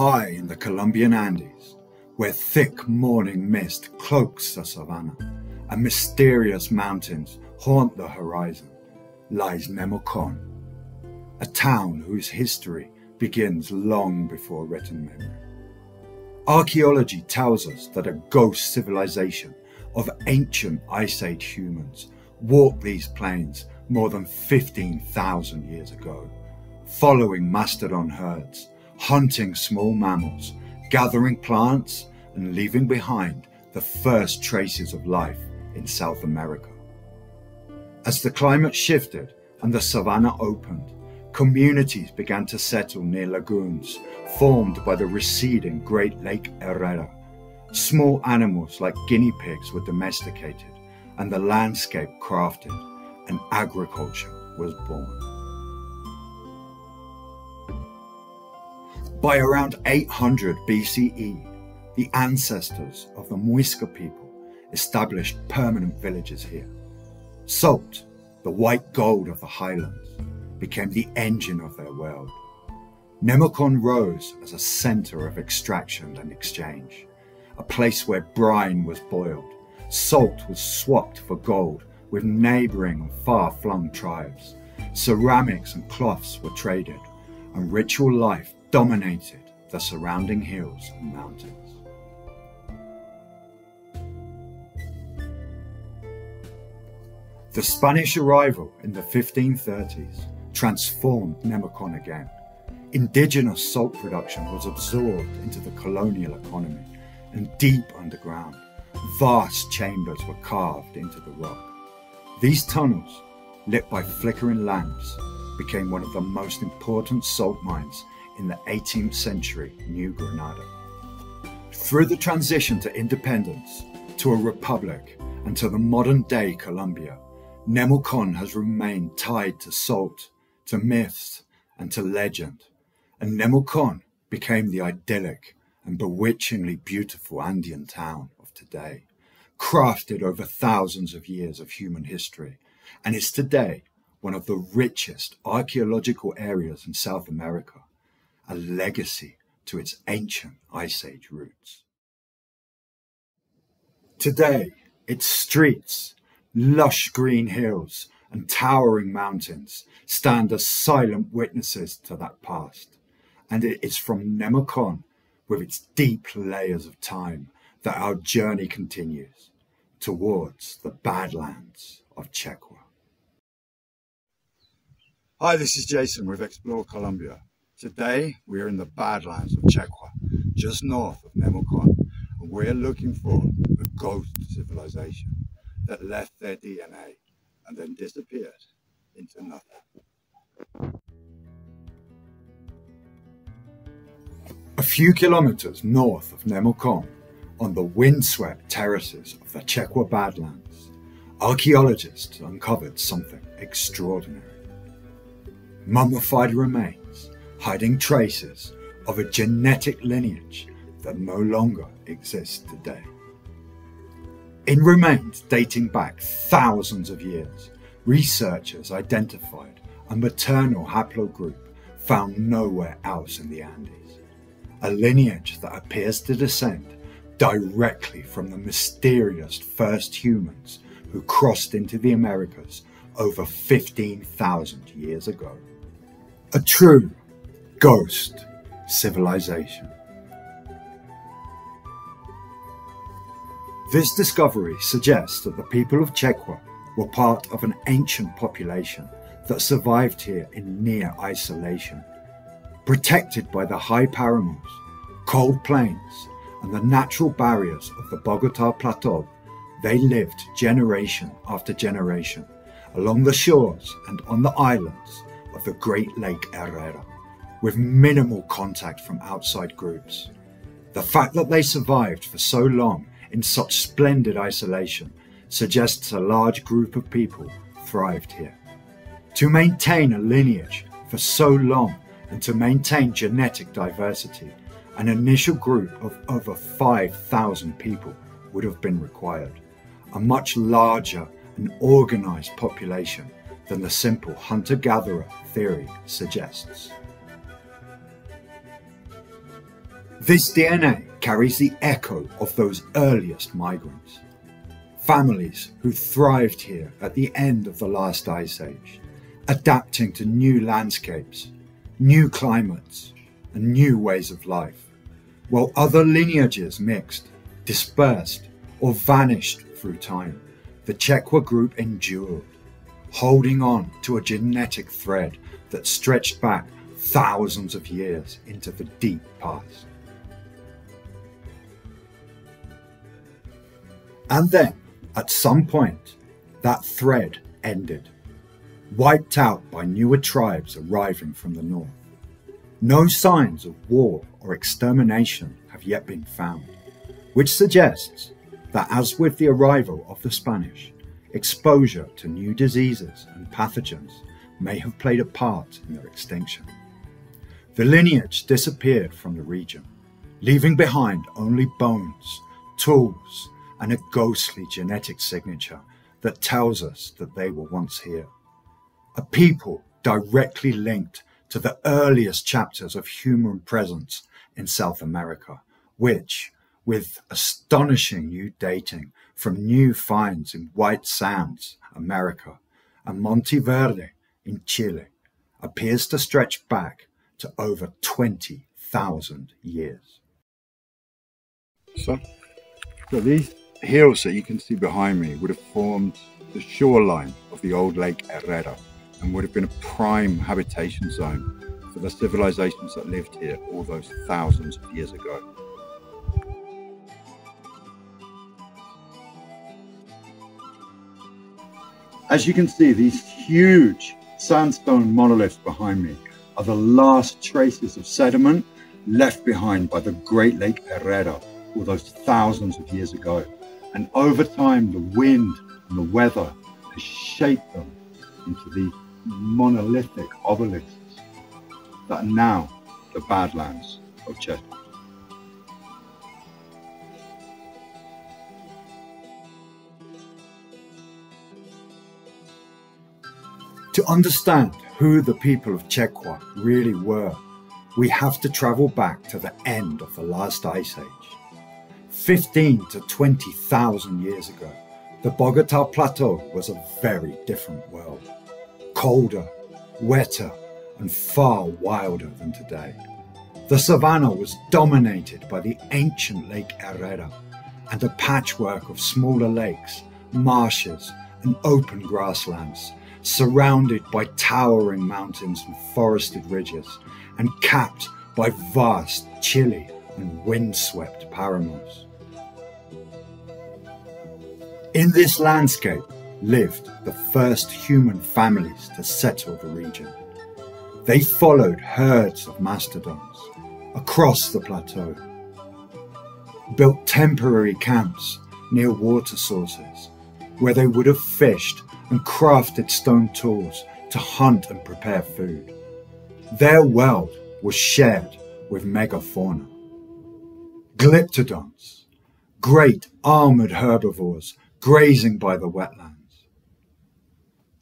High in the Colombian Andes, where thick morning mist cloaks the savanna and mysterious mountains haunt the horizon, lies Nemocon, a town whose history begins long before written memory. Archaeology tells us that a ghost civilization of ancient Ice Age humans walked these plains more than 15,000 years ago, following mastodon herds, hunting small mammals, gathering plants, and leaving behind the first traces of life in South America. As the climate shifted and the savanna opened, communities began to settle near lagoons formed by the receding Great Lake Herrera. Small animals like guinea pigs were domesticated and the landscape crafted, and agriculture was born. By around 800 BCE, the ancestors of the Muisca people established permanent villages here. Salt, the white gold of the highlands, became the engine of their world. Nemocon rose as a center of extraction and exchange, a place where brine was boiled, salt was swapped for gold with neighboring and far flung tribes, ceramics and cloths were traded, and ritual life dominated the surrounding hills and mountains. The Spanish arrival in the 1530s transformed Nemocon again. Indigenous salt production was absorbed into the colonial economy, and deep underground, vast chambers were carved into the rock. These tunnels, lit by flickering lamps, became one of the most important salt mines in the 18th century New Granada. Through the transition to independence, to a republic, and to the modern day Colombia, Nemocon has remained tied to salt, to myths, and to legend, and Nemocon became the idyllic and bewitchingly beautiful Andean town of today, crafted over thousands of years of human history, and is today one of the richest archaeological areas in South America, a legacy to its ancient Ice Age roots. Today, its streets lush green hills and towering mountains stand as silent witnesses to that past. And it is from Nemocon, with its deep layers of time, that our journey continues towards the Badlands of Checua. Hi, this is Jason with Explore Colombia. Today we are in the Badlands of Checua, just north of Nemocon, and we're looking for a ghost civilization that left their DNA and then disappeared into nothing. A few kilometers north of Nemocon, on the windswept terraces of the Checua Badlands, archaeologists uncovered something extraordinary. Mummified remains hiding traces of a genetic lineage that no longer exists today. In remains dating back thousands of years, researchers identified a maternal haplogroup found nowhere else in the Andes, a lineage that appears to descend directly from the mysterious first humans who crossed into the Americas over 15,000 years ago. A true ghost civilization. This discovery suggests that the people of Checua were part of an ancient population that survived here in near isolation. Protected by the high paramos, cold plains, and the natural barriers of the Bogota Plateau, they lived generation after generation along the shores and on the islands of the Great Lake Herrera, with minimal contact from outside groups. The fact that they survived for so long in such splendid isolation suggests a large group of people thrived here. To maintain a lineage for so long and to maintain genetic diversity, an initial group of over 5,000 people would have been required, a much larger and organized population than the simple hunter gatherer theory suggests. This DNA carries the echo of those earliest migrants. Families who thrived here at the end of the last ice age, adapting to new landscapes, new climates, and new ways of life, while other lineages mixed, dispersed, or vanished through time. The Checua group endured, holding on to a genetic thread that stretched back thousands of years into the deep past. And then, at some point, that thread ended, wiped out by newer tribes arriving from the north. No signs of war or extermination have yet been found, which suggests that, as with the arrival of the Spanish, exposure to new diseases and pathogens may have played a part in their extinction. The lineage disappeared from the region, leaving behind only bones, tools, and a ghostly genetic signature that tells us that they were once here. A people directly linked to the earliest chapters of human presence in South America, which, with astonishing new dating from new finds in White Sands, America, and Monteverde in Chile, appears to stretch back to over 20,000 years. So, so these hills that you can see behind me would have formed the shoreline of the old Lake Herrera and would have been a prime habitation zone for the civilizations that lived here all those thousands of years ago. As you can see, these huge sandstone monoliths behind me are the last traces of sediment left behind by the Great Lake Herrera all those thousands of years ago. And over time, the wind and the weather has shaped them into these monolithic obelisks that are now the Badlands of Checua. To understand who the people of Checua really were, we have to travel back to the end of the last ice age. 15 to 20,000 years ago, the Bogota Plateau was a very different world. Colder, wetter, and far wilder than today. The savannah was dominated by the ancient Lake Herrera and a patchwork of smaller lakes, marshes, and open grasslands, surrounded by towering mountains and forested ridges, and capped by vast, chilly, and windswept paramos. In this landscape lived the first human families to settle the region. They followed herds of mastodons across the plateau, built temporary camps near water sources where they would have fished and crafted stone tools to hunt and prepare food. Their world was shared with megafauna. Glyptodons, great armored herbivores grazing by the wetlands.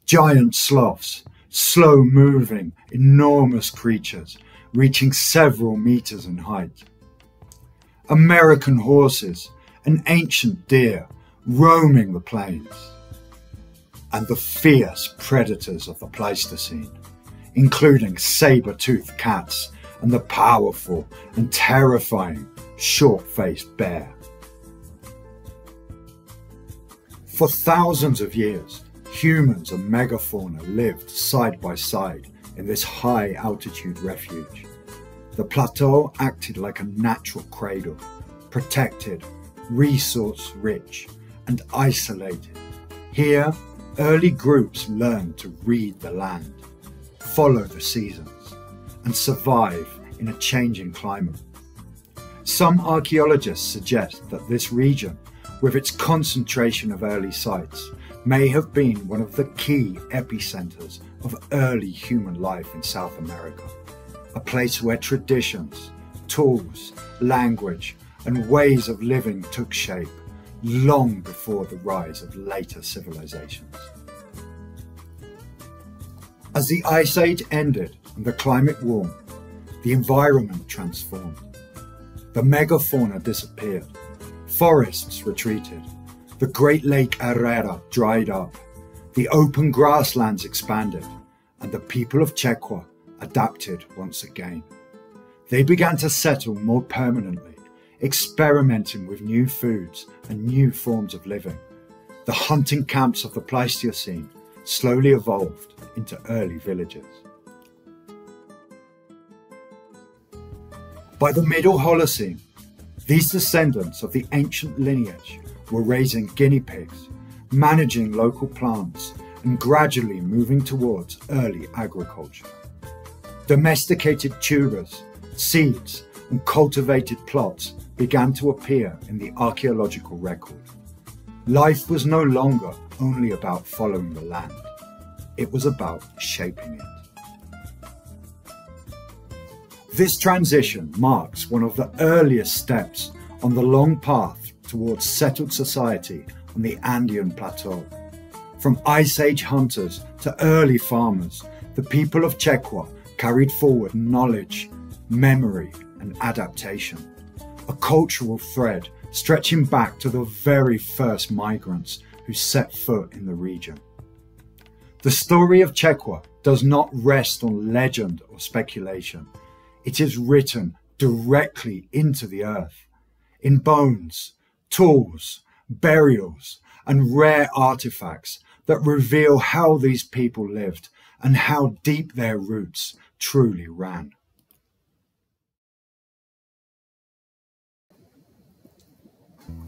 Giant sloths, slow moving, enormous creatures reaching several meters in height. American horses and ancient deer roaming the plains. And the fierce predators of the Pleistocene, including saber-toothed cats and the powerful and terrifying short-faced bear. For thousands of years, humans and megafauna lived side by side in this high altitude refuge. The plateau acted like a natural cradle, protected, resource rich, and isolated. Here, early groups learned to read the land, follow the seasons, and survive in a changing climate. Some archaeologists suggest that this region with its concentration of early sites, may have been one of the key epicenters of early human life in South America, a place where traditions, tools, language, and ways of living took shape long before the rise of later civilizations. As the Ice Age ended and the climate warmed, the environment transformed. the megafauna disappeared, forests retreated, the Great Lake Herrera dried up, the open grasslands expanded, and the people of Checua adapted once again. They began to settle more permanently, experimenting with new foods and new forms of living. The hunting camps of the Pleistocene slowly evolved into early villages. By the Middle Holocene, these descendants of the ancient lineage were raising guinea pigs, managing local plants, and gradually moving towards early agriculture. Domesticated tubers, seeds, and cultivated plots began to appear in the archaeological record. Life was no longer only about following the land, it was about shaping it. This transition marks one of the earliest steps on the long path towards settled society on the Andean Plateau. From Ice Age hunters to early farmers, the people of Checua carried forward knowledge, memory, and adaptation. A cultural thread stretching back to the very first migrants who set foot in the region. The story of Checua does not rest on legend or speculation. It is written directly into the earth, in bones, tools, burials, and rare artifacts that reveal how these people lived and how deep their roots truly ran.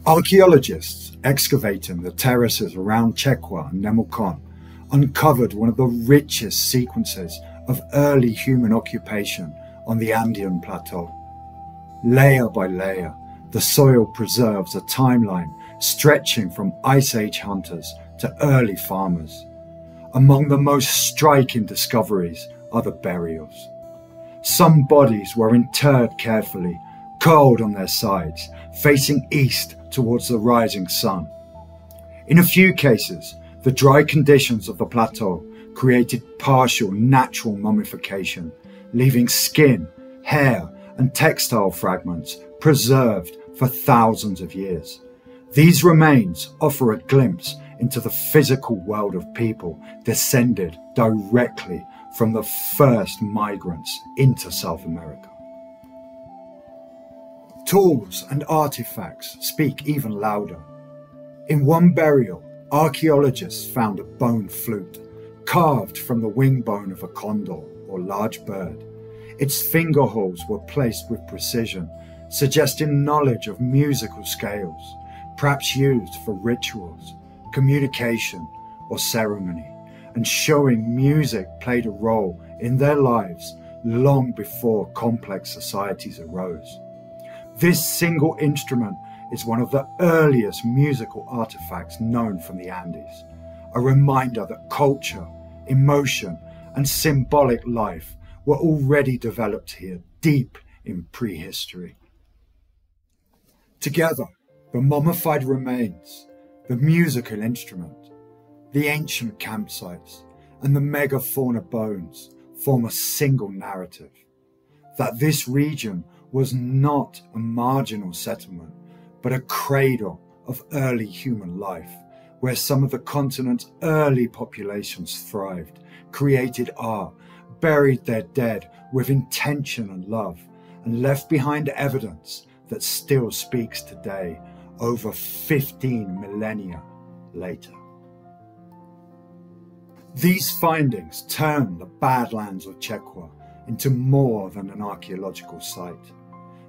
Archaeologists excavating the terraces around Checua and Nemocon uncovered one of the richest sequences of early human occupation on the Andean Plateau. Layer by layer, the soil preserves a timeline stretching from Ice Age hunters to early farmers. Among the most striking discoveries are the burials. Some bodies were interred carefully, curled on their sides, facing east towards the rising sun. In a few cases, the dry conditions of the plateau created partial natural mummification leaving skin, hair, and textile fragments preserved for thousands of years. These remains offer a glimpse into the physical world of people descended directly from the first migrants into South America. Tools and artifacts speak even louder. In one burial, archaeologists found a bone flute carved from the wing bone of a condor or large bird. Its finger holes were placed with precision, suggesting knowledge of musical scales, perhaps used for rituals, communication, or ceremony, and showing music played a role in their lives long before complex societies arose. This single instrument is one of the earliest musical artifacts known from the Andes, a reminder that culture, emotion, and symbolic life were already developed here deep in prehistory. Together, the mummified remains, the musical instrument, the ancient campsites, and the megafauna bones form a single narrative that this region was not a marginal settlement, but a cradle of early human life, where some of the continent's early populations thrived, created art, buried their dead with intention and love, and left behind evidence that still speaks today, over 15 millennia later. These findings turn the Badlands of Checua into more than an archaeological site.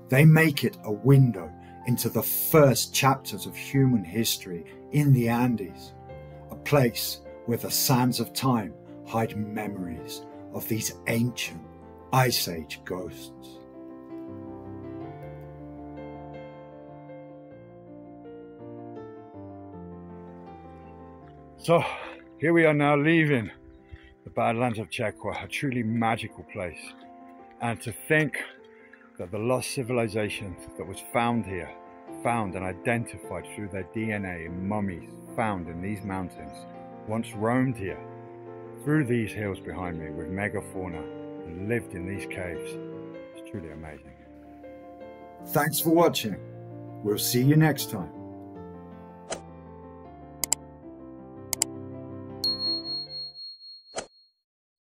They make it a window into the first chapters of human history in the Andes, a place where the sands of time hide memories of these ancient Ice Age ghosts. So, here we are now leaving the Badlands of Checua, a truly magical place. And to think that the lost civilization that was found here, found and identified through their DNA in mummies found in these mountains, once roamed here through these hills behind me with megafauna and lived in these caves. It's truly amazing. Thanks for watching. We'll see you next time.